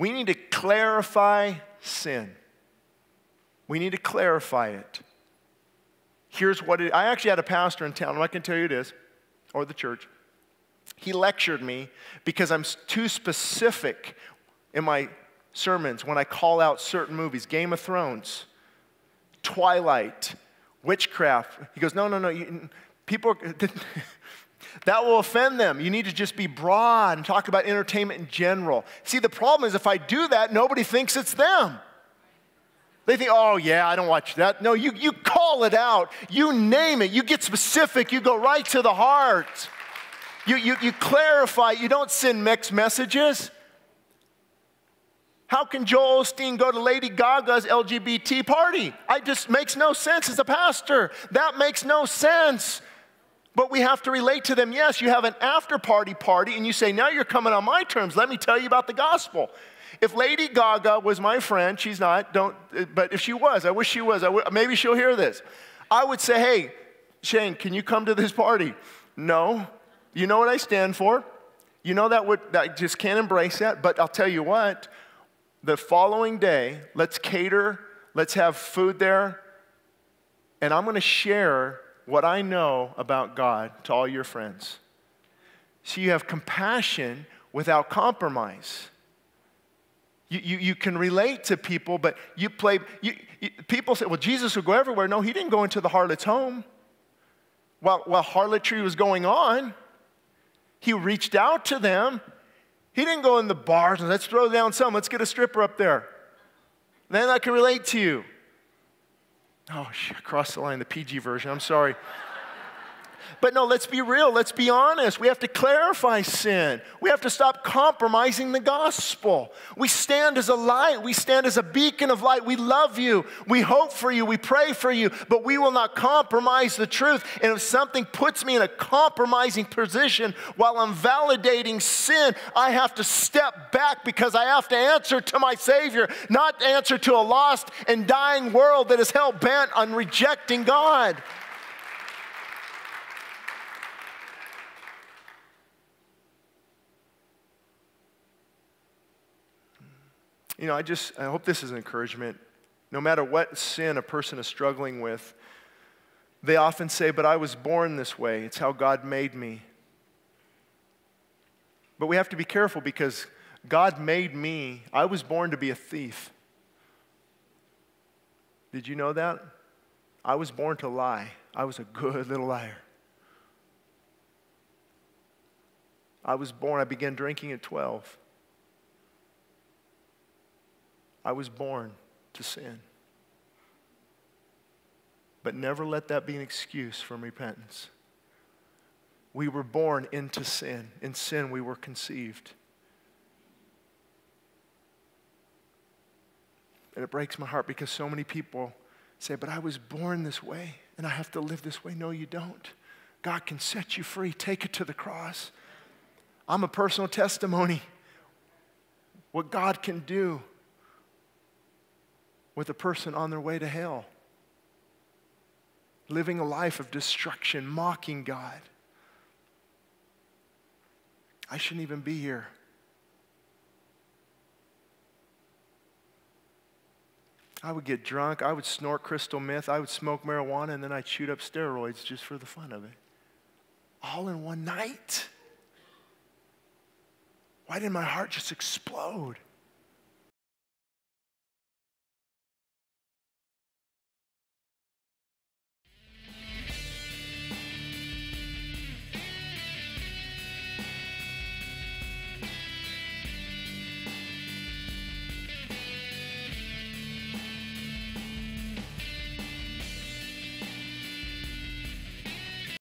We need to clarify sin. We need to clarify it. Here's what it, I actually had a pastor in town, going to tell you it is, or the church. He lectured me because I'm too specific in my sermons when I call out certain movies Game of Thrones, Twilight, witchcraft. He goes, No, no, no. You, people, that will offend them. You need to just be broad and talk about entertainment in general. See, the problem is if I do that, nobody thinks it's them. They think, oh, yeah, I don't watch that. No, you, you call it out. You name it. You get specific. You go right to the heart. You, you, you clarify. You don't send mixed messages. How can Joel Osteen go to Lady Gaga's LGBT party? It just makes no sense as a pastor. That makes no sense. But we have to relate to them. Yes, you have an after party party and you say, now you're coming on my terms. Let me tell you about the gospel. If Lady Gaga was my friend, she's not, don't, but if she was, I wish she was, maybe she'll hear this. I would say, hey, Shane, can you come to this party? No. You know what I stand for? You know that would, I just can't embrace that, but I'll tell you what, the following day, let's cater, let's have food there, and I'm going to share what I know about God to all your friends. So you have compassion without compromise. You, you, you can relate to people, but you play, you, you, people say, well, Jesus would go everywhere. No, he didn't go into the harlot's home. While, while harlotry was going on, he reached out to them. He didn't go in the bars and let's throw down some, let's get a stripper up there. Then I can relate to you. Oh, I crossed the line, the PG version. I'm sorry. But no, let's be real. Let's be honest. We have to clarify sin. We have to stop compromising the gospel. We stand as a light. We stand as a beacon of light. We love you. We hope for you. We pray for you. But we will not compromise the truth. And if something puts me in a compromising position while I'm validating sin, I have to step back because I have to answer to my Savior, not answer to a lost and dying world that is hell bent on rejecting God. You know, I just, I hope this is an encouragement. No matter what sin a person is struggling with, they often say, But I was born this way. It's how God made me. But we have to be careful because God made me. I was born to be a thief. Did you know that? I was born to lie. I was a good little liar. I was born, I began drinking at 12. I was born to sin. But never let that be an excuse from repentance. We were born into sin. In sin, we were conceived. And it breaks my heart because so many people say, But I was born this way and I have to live this way. No, you don't. God can set you free. Take it to the cross. I'm a personal testimony. What God can do with a person on their way to hell, living a life of destruction, mocking God. I shouldn't even be here. I would get drunk, I would snort crystal meth, I would smoke marijuana, and then I'd shoot up steroids just for the fun of it. All in one night. Why did my heart just explode?